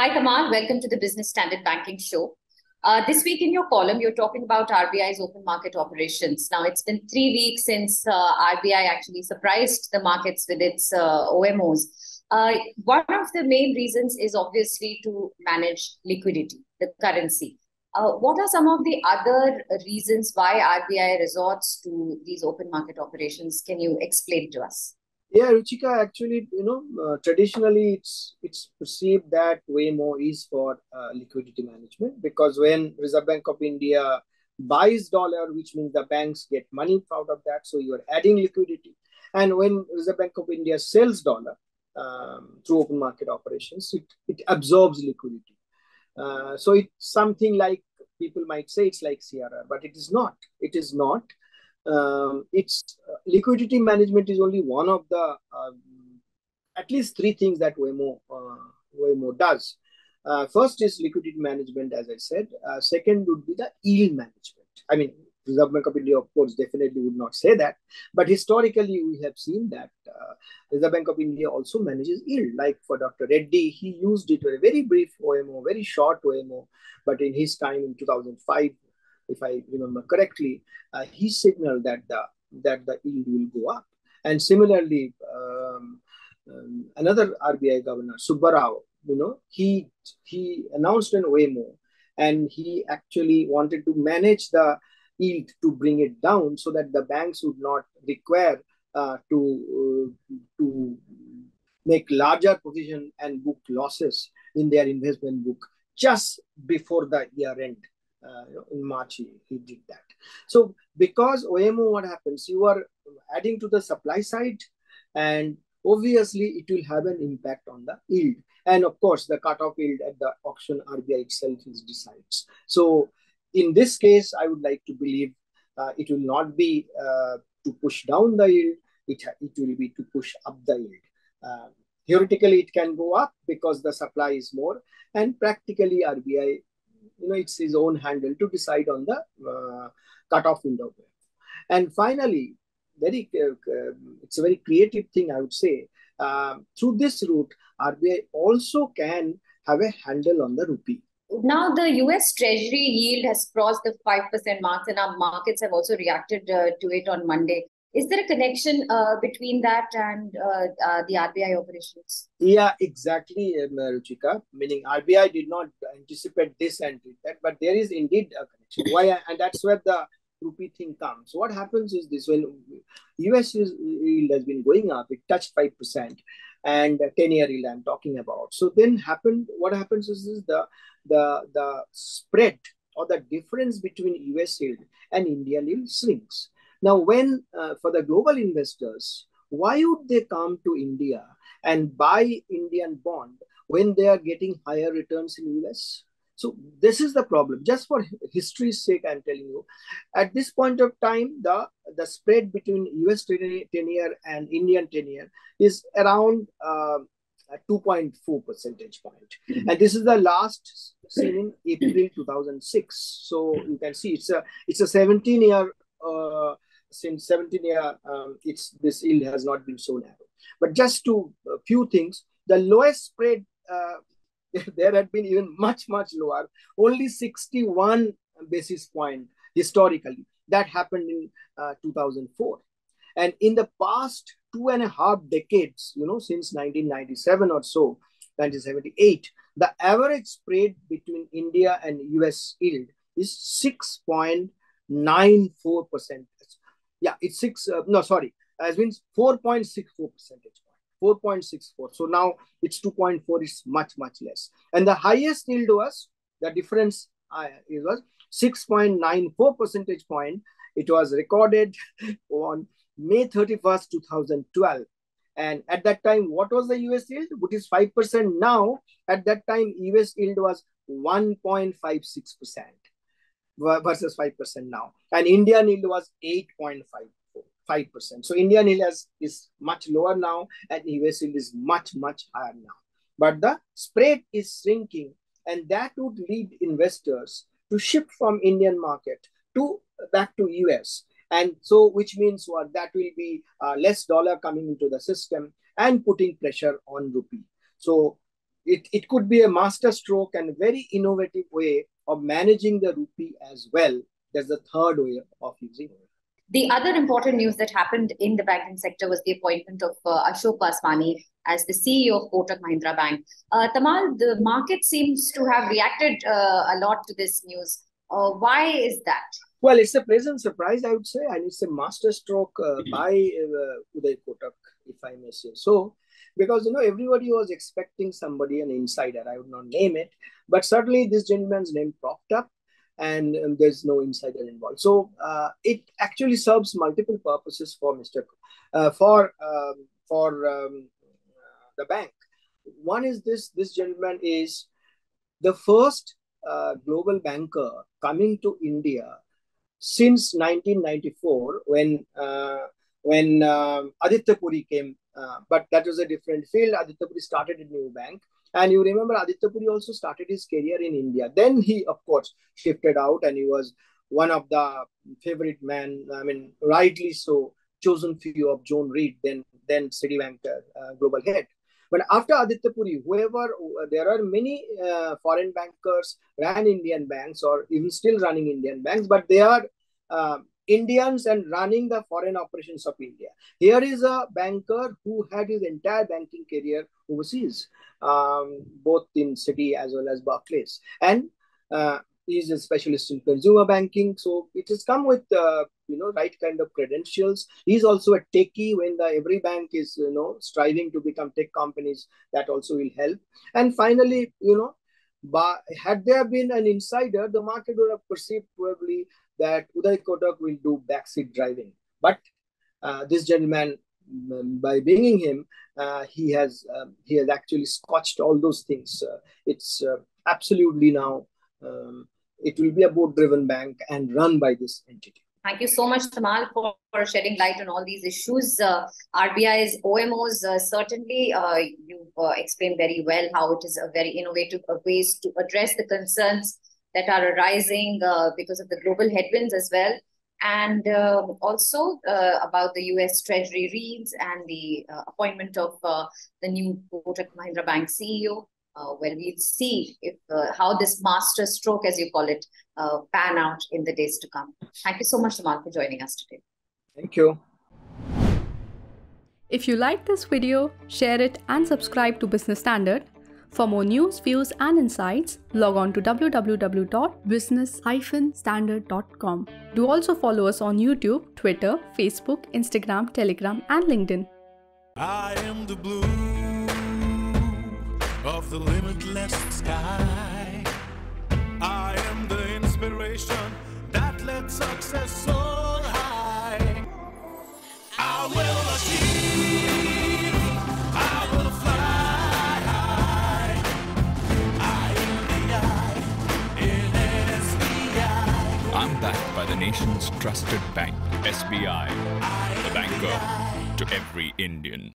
Hi, Tamal. Welcome to the Business Standard Banking Show. Uh, this week in your column, you're talking about RBI's open market operations. Now, it's been three weeks since uh, RBI actually surprised the markets with its uh, OMOs. Uh, one of the main reasons is obviously to manage liquidity, the currency. Uh, what are some of the other reasons why RBI resorts to these open market operations? Can you explain to us? Yeah, Ruchika, actually, you know, uh, traditionally it's it's perceived that OMO is for uh, liquidity management because when Reserve Bank of India buys dollar, which means the banks get money out of that, so you are adding liquidity. And when Reserve Bank of India sells dollar um, through open market operations, it, it absorbs liquidity. Uh, so it's something like people might say it's like CRR, but it is not. It is not um, it's uh, liquidity management is only one of the um, at least three things that OMO uh, OMO does. Uh, first is liquidity management, as I said. Uh, second would be the yield management. I mean, Reserve Bank of India, of course, definitely would not say that, but historically we have seen that uh, Reserve Bank of India also manages yield. Like for Dr. Reddy, he used it a very brief OMO, very short OMO, but in his time in 2005 if I remember correctly, uh, he signaled that the that the yield will go up. And similarly, um, um, another RBI governor, Subbarao, you know, he he announced an OMO, and he actually wanted to manage the yield to bring it down so that the banks would not require uh, to uh, to make larger provision and book losses in their investment book just before the year end uh, in March he, he did that. So because OMO, what happens? You are adding to the supply side, and obviously it will have an impact on the yield. And of course, the cutoff yield at the auction RBI itself is decides. So in this case, I would like to believe uh, it will not be uh, to push down the yield. It, it will be to push up the yield. Uh, theoretically, it can go up because the supply is more, and practically RBI you know it's his own handle to decide on the uh, cutoff window. And finally very uh, uh, it's a very creative thing i would say uh, through this route rbi also can have a handle on the rupee. Now the us treasury yield has crossed the 5% marks and our markets have also reacted uh, to it on monday is there a connection uh, between that and uh, uh, the RBI operations? Yeah, exactly, um, Ruchika. Meaning RBI did not anticipate this and did that, but there is indeed a connection. Why? And that's where the rupee thing comes. What happens is this: when US yield has been going up, it touched five percent, and 10 year yield I'm talking about. So then happened. What happens is, is the the the spread or the difference between US yield and Indian yield shrinks. Now, when uh, for the global investors, why would they come to India and buy Indian bond when they are getting higher returns in US? So this is the problem. Just for history's sake, I'm telling you, at this point of time, the, the spread between US 10 year and Indian 10 year is around uh, 2.4 percentage point. Mm-hmm. And this is the last seen in April 2006. So you can see it's a it's a 17 year uh, since 17 year, um, it's this yield has not been so narrow. But just to a few things, the lowest spread uh, there had been even much much lower, only 61 basis point historically. That happened in uh, 2004, and in the past two and a half decades, you know, since 1997 or so, 1978, the average spread between India and US yield is 6.94 percent yeah, it's six. Uh, no, sorry, has been 4.64 percentage point. 4.64. So now it's 2.4. It's much much less. And the highest yield was the difference. Uh, it was 6.94 percentage point. It was recorded on May 31st, 2012. And at that time, what was the US yield? Which is 5% now. At that time, US yield was 1.56% versus 5% now. And Indian yield was 8.5%. So Indian yield is, is much lower now and US yield is much, much higher now. But the spread is shrinking and that would lead investors to shift from Indian market to back to US. And so, which means what that will be uh, less dollar coming into the system and putting pressure on rupee. So it, it could be a master stroke and a very innovative way of managing the rupee as well. That's the third way of using it. The other important news that happened in the banking sector was the appointment of uh, Ashok Vaswani as the CEO of Kotak Mahindra Bank. Uh, Tamal, the market seems to have reacted uh, a lot to this news. Uh, why is that? Well, it's a pleasant surprise, I would say, and it's a master stroke uh, by uh, Uday Kotak, if I may say so. Because you know everybody was expecting somebody, an insider. I would not name it, but certainly this gentleman's name popped up, and um, there's no insider involved. So uh, it actually serves multiple purposes for Mr. Uh, for um, for um, the bank. One is this: this gentleman is the first uh, global banker coming to India since 1994 when uh, when um, Aditya Puri came, uh, but that was a different field. Aditya Puri started a new bank. And you remember Aditya Puri also started his career in India. Then he, of course, shifted out and he was one of the favorite men, I mean, rightly so, chosen few of John Reed, then, then Citibank uh, global head. But after Aditya Puri, whoever, there are many uh, foreign bankers ran Indian banks or even still running Indian banks, but they are uh, Indians and running the foreign operations of India. Here is a banker who had his entire banking career overseas, um, both in Citi as well as Barclays. And uh, he's a specialist in consumer banking. So it has come with uh, you know right kind of credentials. He's also a techie when the every bank is you know striving to become tech companies. That also will help. And finally, you know, but had there been an insider, the market would have perceived probably that Uday Kotak will do backseat driving. But uh, this gentleman, um, by bringing him, uh, he has um, he has actually scotched all those things. Uh, it's uh, absolutely now um, it will be a board-driven bank and run by this entity. Thank you so much, Tamal, for, for shedding light on all these issues. Uh, RBI's OMOs, uh, certainly, uh, you uh, explained very well how it is a very innovative ways to address the concerns that are arising uh, because of the global headwinds as well. And um, also uh, about the US Treasury reads and the appointment of the new Kotak Mahindra Bank CEO uh, where we'll see if uh, how this master stroke, as you call it, uh, pan out in the days to come. Thank you so much, Tamal, for joining us today. Thank you. If you like this video, share it and subscribe to Business Standard. For more news, views and insights, log on to www.business-standard.com. Do also follow us on YouTube, Twitter, Facebook, Instagram, Telegram and LinkedIn. I am the blue of the limitless sky. I am the inspiration that led success so high. I will nation's trusted bank, SBI, the banker to every Indian.